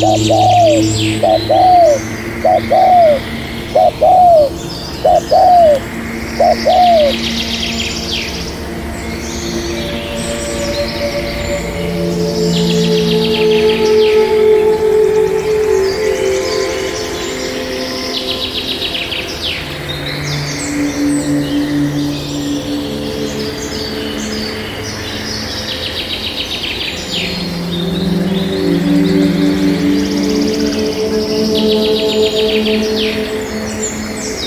Bye-bye.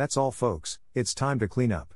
That's all, folks, it's time to clean up.